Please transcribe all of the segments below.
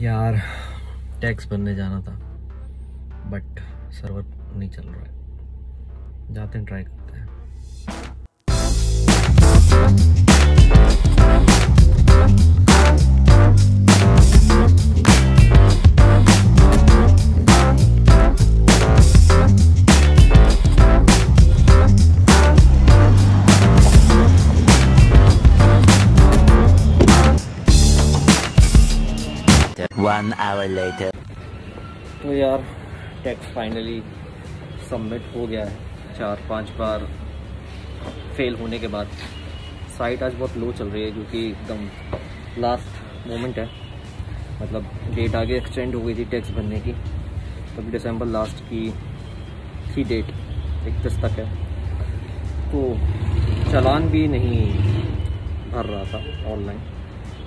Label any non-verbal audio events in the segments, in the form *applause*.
यार टैक्स बनने जाना था बट सर्वर नहीं चल रहा है। जाते हैं ट्राई करते हैं। One hour later. तो यार टैक्स फाइनली सबमिट हो गया है। चार, पाँच बार फेल होने के बाद। साइट आज बहुत लो चल रही है क्योंकि एकदम लास्ट मोमेंट है। मतलब डेट आगे एक्सटेंड हो गई थी टैक्स भरने की। तभी दिसंबर लास्ट की थी डेट इकतीस तक है। तो चलान भी नहीं भर रहा था ऑनलाइन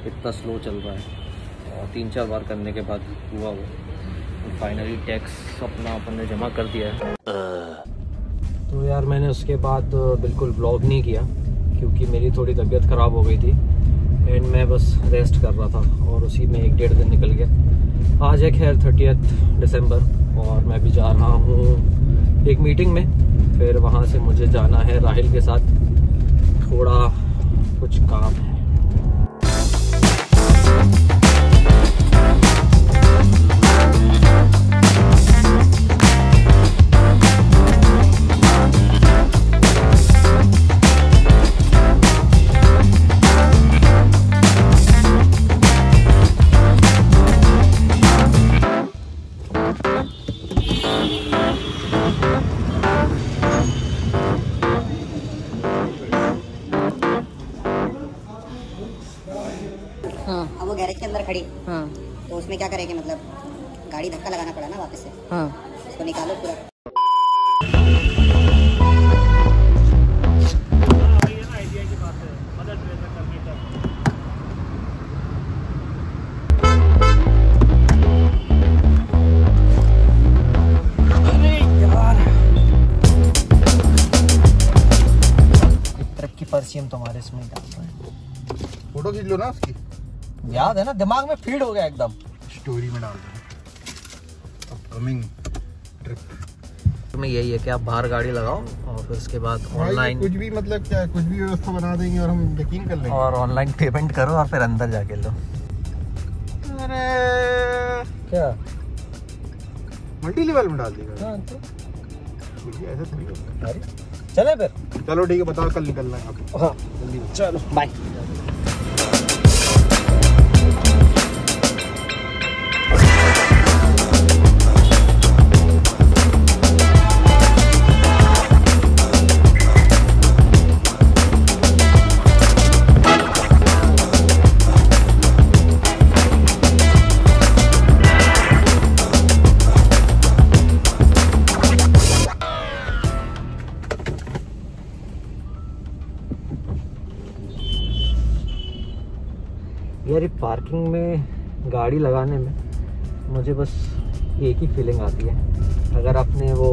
इतना स्लो चल रहा है। और तीन चार बार करने के बाद हुआ वो। फाइनली टैक्स अपना अपन ने जमा कर दिया है। तो यार मैंने उसके बाद बिल्कुल ब्लॉग नहीं किया, क्योंकि मेरी थोड़ी तबीयत ख़राब हो गई थी। एंड मैं बस रेस्ट कर रहा था और उसी में एक डेढ़ दिन निकल गया। आज है खैर थर्टियथ दिसंबर और मैं भी जा रहा हूँ एक मीटिंग में। फिर वहाँ से मुझे जाना है राहिल के साथ। थोड़ा कुछ काम हाँ। के अंदर खड़ी। हाँ। तो उसमें क्या करेंगे मतलब गाड़ी धक्का लगाना पड़ा ना वापस से। हाँ। उसको निकालो पूरा। ट्रिप की पर्ची तुम्हारे इसमें ही हैं। फ़ोटो खींच लो ना उसकी। याद है ना? दिमाग में फ़ीड हो गया एकदम। स्टोरी में डाल दो। अपकमिंग ट्रिप में यही है कि आप बाहर गाड़ी लगाओ और फिर उसके बाद ऑनलाइन कुछ भी मतलब क्या है? कुछ भी व्यवस्था बना देंगे और हम यकीन कर लेंगे। और ऑनलाइन पेमेंट करो और फिर अंदर जाके लो। अरे! क्या? मल्टी लेवल में डाल देगा। हाँ तो। ऐसा थोड़ी होता है। चले फिर। चलो ठीक है बताओ कल निकलना है। अब हाँ जल्दी चलो बाय पार्किंग में, गाड़ी लगाने में, मुझे बस एक ही फीलिंग आती है। अगर आपने वो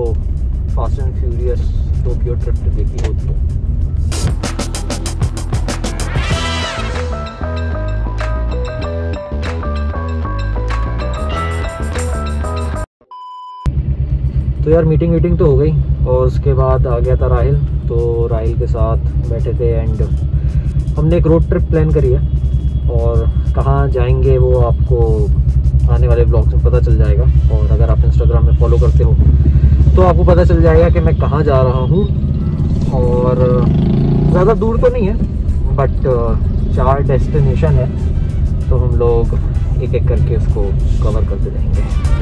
fast and furious Tokyo drift देखी हो तो। तो यार मीटिंग वीटिंग तो हो गई, और उसके बाद आ गया था राहिल। तो राहिल के साथ बैठे थे एंड हमने एक रोड ट्रिप प्लान करी है। और कहाँ जाएँगे वो आपको आने वाले ब्लॉग्स में पता चल जाएगा। और अगर आप इंस्टाग्राम में फॉलो करते हो तो आपको पता चल जाएगा कि मैं कहाँ जा रहा हूँ। और ज़्यादा दूर तो नहीं है बट चार डेस्टिनेशन है तो हम लोग एक एक करके उसको कवर करते जाएँगे।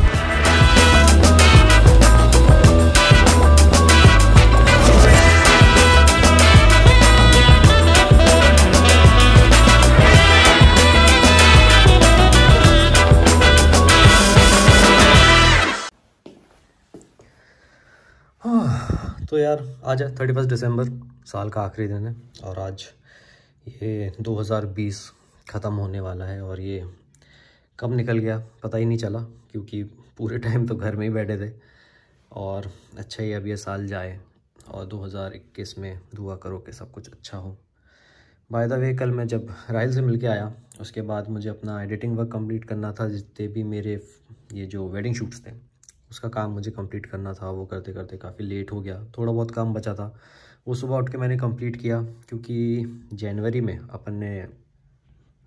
तो यार, आज है थर्टी फ़र्स्ट दिसंबर साल का आखिरी दिन है और आज ये 2020 ख़त्म होने वाला है और ये कब निकल गया पता ही नहीं चला, क्योंकि पूरे टाइम तो घर में ही बैठे थे। और अच्छा ही अब ये साल जाए और 2021 में दुआ करो कि सब कुछ अच्छा हो। बाय द वे कल मैं जब राहिल से मिल के आया, उसके बाद मुझे अपना एडिटिंग वर्क कंप्लीट करना था, जितने भी मेरे ये जो वेडिंग शूट्स थे उसका काम मुझे कंप्लीट करना था, वो करते करते काफ़ी लेट हो गया। थोड़ा बहुत काम बचा था। वो सुबह उठ के मैंने कंप्लीट किया, क्योंकि जनवरी में अपन ने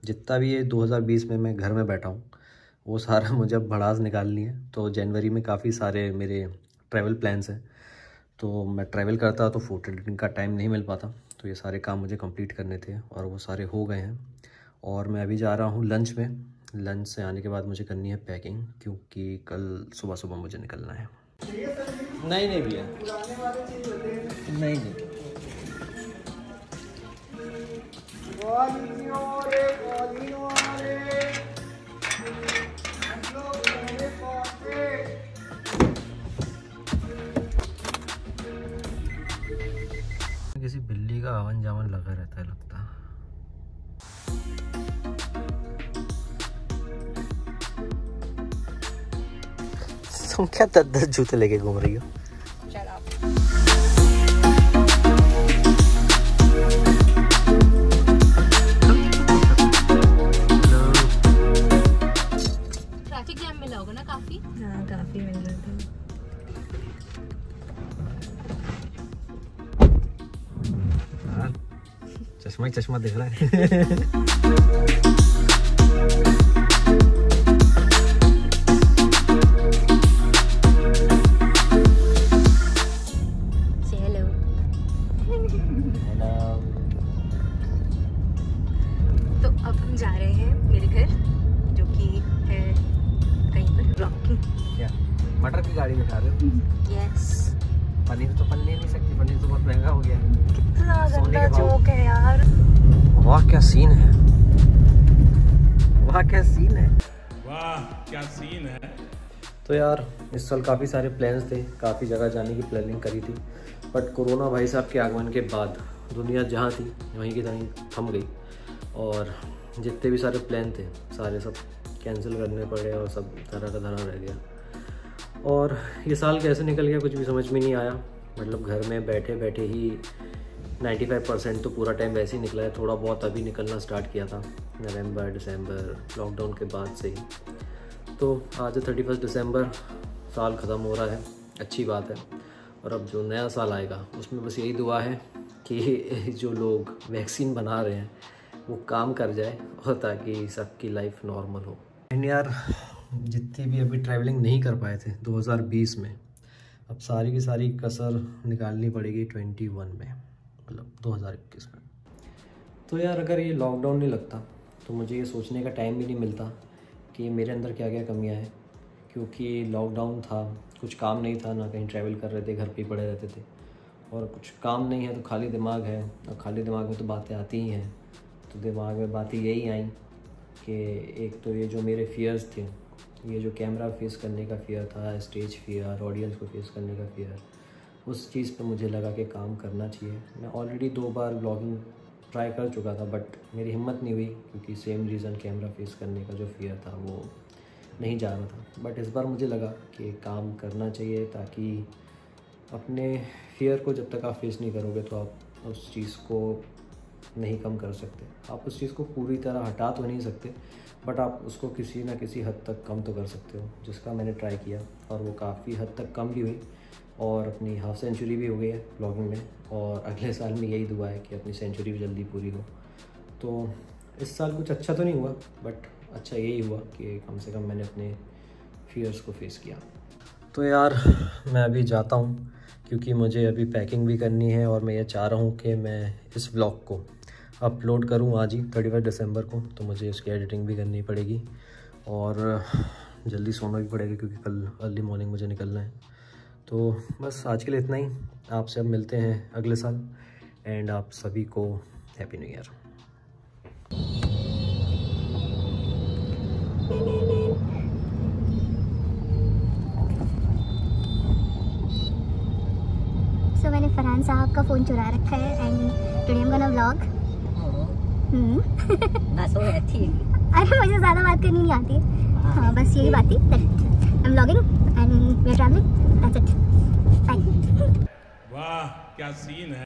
जितना भी ये 2020 में मैं घर में बैठा हूँ, वो सारा मुझे अब भड़ास निकालनी है। तो जनवरी में काफ़ी सारे मेरे ट्रैवल प्लान्स हैं। तो मैं ट्रैवल करता तो फ़ोटो एडिटिंग का टाइम नहीं मिल पाता। तो ये सारे काम मुझे कंप्लीट करने थे और वो सारे हो गए हैं। और मैं अभी जा रहा हूँ लंच में। लंच से आने के बाद मुझे करनी है पैकिंग क्योंकि कल सुबह सुबह मुझे निकलना है। नहीं नहीं भैया। नहीं नहीं। तुम क्या दस दस जूते लेके घूम रही हो? ट्रैफ़िक जैम मिला होगा ना काफ़ी? हाँ काफ़ी मिल रहे थे। हाँ, चश्मा ही चश्मा दिख रहा है। घर जो कि है कहीं पर रॉकी क्या? मटर की गाड़ी बिठा रहे हो? यस पनीर तो पन ले नहीं सकती पनीर तो बहुत महँगा हो गया। कितना गंदा जोक है यार। वाह क्या सीन है। वाह क्या सीन है। वाह क्या सीन है। तो यार इस साल काफ़ी सारे प्लान्स थे काफ़ी जगह जाने की प्लानिंग करी थी। बट कोरोना भाई साहब के आगमन के बाद दुनिया जहाँ थी वहीं की तरह थम गई। और जितने भी सारे प्लान थे, सारे सब कैंसिल करने पड़े और सब धरा का धरा रह गया। और ये साल कैसे निकल गया कुछ भी समझ में नहीं आया। मतलब घर में बैठे बैठे ही 95 परसेंट तो पूरा टाइम वैसे ही निकला है। थोड़ा बहुत अभी निकलना स्टार्ट किया था, नवंबर, दिसंबर लॉकडाउन के बाद से ही। तो आज थर्टी फ़र्स्ट दिसंबर, साल ख़त्म हो रहा है, अच्छी बात है। और अब जो नया साल आएगा, उसमें बस यही दुआ है कि *laughs* जो लोग वैक्सीन बना रहे हैं वो काम कर जाए और ताकि सबकी लाइफ नॉर्मल हो। एंड यार जितनी भी अभी ट्रैवलिंग नहीं कर पाए थे 2020 में अब सारी की सारी कसर निकालनी पड़ेगी 21 में मतलब 2021 में। तो यार अगर ये लॉकडाउन नहीं लगता तो मुझे ये सोचने का टाइम भी नहीं मिलता कि मेरे अंदर क्या क्या कमियाँ हैं। क्योंकि लॉकडाउन था कुछ काम नहीं था ना कहीं ट्रैवल कर रहे थे घर पे ही पड़े रहते थे। और कुछ काम नहीं है तो खाली दिमाग है और खाली दिमाग में तो बातें आती ही हैं। तो दिमाग में बातें यही आई कि एक तो ये जो मेरे फियर्स थे, ये जो कैमरा फेस करने का फियर था स्टेज फियर ऑडियंस को फेस करने का फियर उस चीज़ पे मुझे लगा कि काम करना चाहिए। मैं ऑलरेडी दो बार ब्लॉगिंग ट्राई कर चुका था बट मेरी हिम्मत नहीं हुई क्योंकि सेम रीज़न कैमरा फेस करने का जो फियर था, वो नहीं जा रहा था। बट इस बार मुझे लगा कि काम करना चाहिए ताकि अपने फियर को जब तक आप फेस नहीं करोगे तो आप उस चीज़ को नहीं कम कर सकते। आप उस चीज़ को पूरी तरह हटा तो नहीं सकते बट आप उसको किसी ना किसी हद तक कम तो कर सकते हो, जिसका मैंने ट्राई किया और वो काफ़ी हद तक कम भी हुई और अपनी हाफ़ सेंचुरी भी हो गई है ब्लॉगिंग में और अगले साल में यही दुआ है कि अपनी सेंचुरी भी जल्दी पूरी हो। तो इस साल कुछ अच्छा तो नहीं हुआ बट अच्छा यही हुआ कि कम से कम मैंने अपने फियर्स को फेस किया। तो यार, मैं अभी जाता हूँ, क्योंकि मुझे अभी पैकिंग भी करनी है और मैं ये चाह रहा हूँ कि मैं इस ब्लॉग को अपलोड करूँ आज ही थर्टी फ़र्स्ट दिसंबर को तो मुझे उसकी एडिटिंग भी करनी पड़ेगी। और जल्दी सोना भी पड़ेगा क्योंकि कल अर्ली मॉर्निंग मुझे निकलना है। तो बस आज के लिए इतना ही। आपसे अब मिलते हैं अगले साल। एंड आप सभी को हैप्पी न्यू ईयर मैंने फरहान साहब का फ़ोन चुरा रखा है। And today am gonna vlog बस वो रहती है अरे मुझे ज़्यादा बात करनी नहीं आती। हाँ बस यही बात थी। I am blogging and we are travelling that's it bye वाह क्या सीन है?